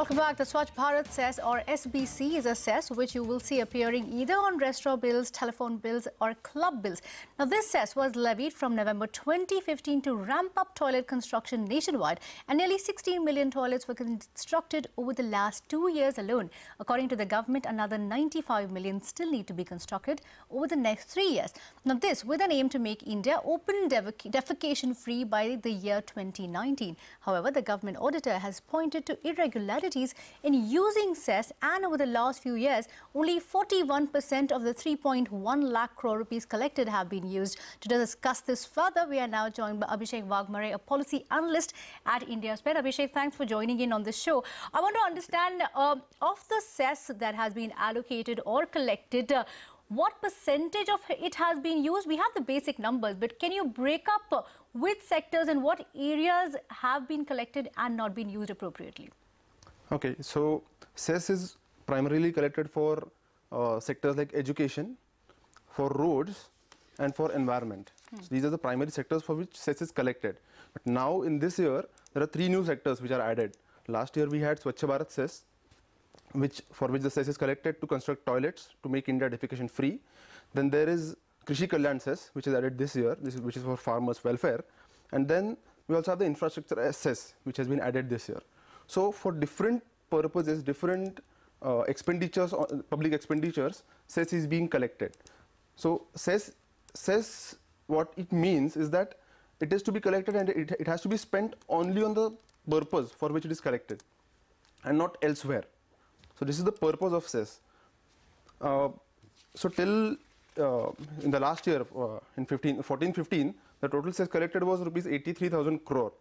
Welcome back. The Swachh Bharat cess or SBC is a cess which you will see appearing either on restaurant bills, telephone bills or club bills. Now this cess was levied from November 2015 to ramp up toilet construction nationwide and nearly 16 million toilets were constructed over the last two years alone. According to the government, another 95 million still need to be constructed over the next three years. Now this with an aim to make India open defecation free by the year 2019. However, the government auditor has pointed to irregularities in using cess and over the last few years, only 41% of the 3.1 lakh crore rupees collected have been used. To discuss this further, we are now joined by Abhishek Waghmare, a policy analyst at India Spend. Abhishek, thanks for joining in on the show. I want to understand uh, of the cess that has been allocated or collected, uh, what percentage of it has been used? We have the basic numbers, but can you break up uh, which sectors and what areas have been collected and not been used appropriately? Okay, so cess is primarily collected for uh, sectors like education, for roads, and for environment. Hmm. So these are the primary sectors for which cess is collected. But now in this year, there are three new sectors which are added. Last year we had Swachh Bharat cess, which for which the cess is collected to construct toilets to make India defecation free. Then there is Krishi Kalyan cess, which is added this year, this is, which is for farmers' welfare. And then we also have the infrastructure cess, which has been added this year. So for different purposes, different uh, expenditures, public expenditures, cess is being collected. So cess, cess, what it means is that it is to be collected and it, it has to be spent only on the purpose for which it is collected and not elsewhere. So this is the purpose of cess. Uh, so till uh, in the last year, uh, in 15, 14, 15, the total cess collected was rupees 83,000 crore.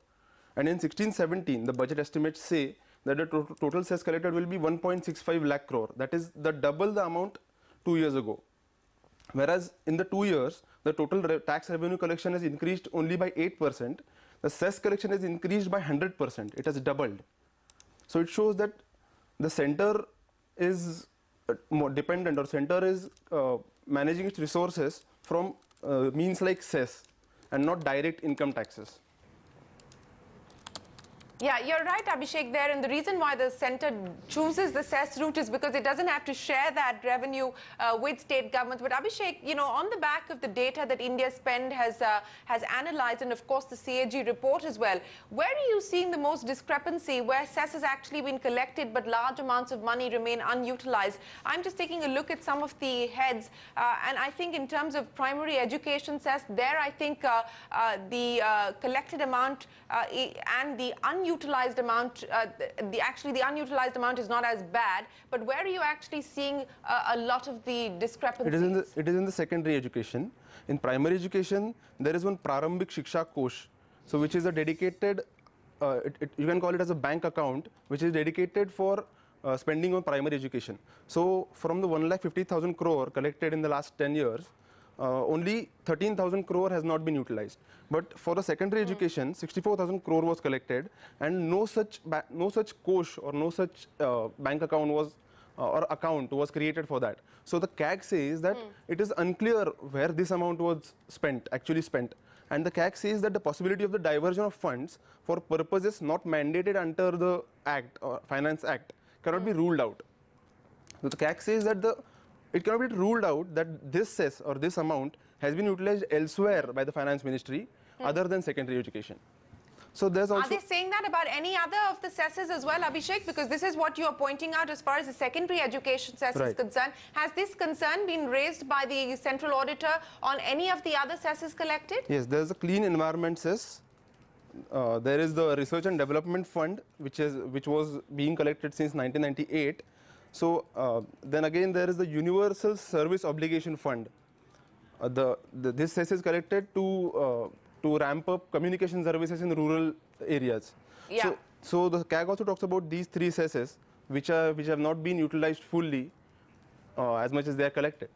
And in 16-17, the budget estimates say that the to total cess collected will be 1.65 lakh crore. That is the double the amount two years ago. Whereas in the two years, the total re tax revenue collection has increased only by 8%. The cess collection has increased by 100%. It has doubled. So it shows that the center is uh, more dependent or center is uh, managing its resources from uh, means like cess and not direct income taxes. Yeah, you're right, Abhishek, there. And the reason why the center chooses the cess route is because it doesn't have to share that revenue uh, with state governments. But Abhishek, you know, on the back of the data that India Spend has, uh, has analyzed, and of course the CAG report as well, where are you seeing the most discrepancy where cess has actually been collected but large amounts of money remain unutilized? I'm just taking a look at some of the heads. Uh, and I think in terms of primary education cess, there I think uh, uh, the uh, collected amount and the unutilized unutilized amount, uh, the, actually the unutilized amount is not as bad, but where are you actually seeing uh, a lot of the discrepancies? It is, in the, it is in the secondary education. In primary education, there is one Prarambhik Shiksha Kosh, so which is a dedicated, uh, it, it, you can call it as a bank account, which is dedicated for uh, spending on primary education. So from the 1,50,000 crore collected in the last 10 years, uh, only 13,000 crore has not been utilized. But for the secondary mm. education, 64,000 crore was collected, and no such no such kosh or no such uh, bank account was uh, or account was created for that. So the CAG says that mm. it is unclear where this amount was spent, actually spent. And the CAG says that the possibility of the diversion of funds for purposes not mandated under the Act or Finance Act cannot mm. be ruled out. So the CAG says that the it cannot be ruled out that this cess or this amount has been utilized elsewhere by the finance ministry hmm. other than secondary education. So there's also. Are they saying that about any other of the cesses as well, Abhishek? Because this is what you are pointing out as far as the secondary education cess right. is concerned. Has this concern been raised by the central auditor on any of the other cesses collected? Yes, there's a clean environment cess. Uh, there is the research and development fund, which is which was being collected since 1998 so uh, then again there is the Universal Service Obligation Fund. Uh, the, the, this cess is collected to uh, to ramp up communication services in rural areas. Yeah. So, so the CAG also talks about these three cesses which are which have not been utilized fully uh, as much as they are collected.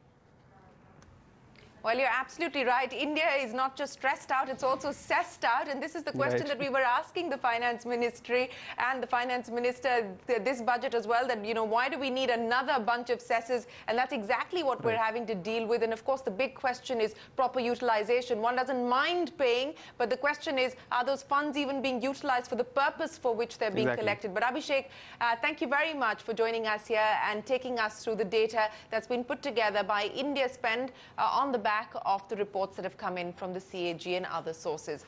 Well, you're absolutely right. India is not just stressed out, it's also cessed out. And this is the question Right. that we were asking the finance ministry and the finance minister th- this budget as well that, you know, why do we need another bunch of cesses? And that's exactly what we're having to deal with. And of course, the big question is proper utilization. One doesn't mind paying, but the question is, are those funds even being utilized for the purpose for which they're being Exactly. collected? But Abhishek, uh, thank you very much for joining us here and taking us through the data that's been put together by India Spend uh, on the back of the reports that have come in from the CAG and other sources.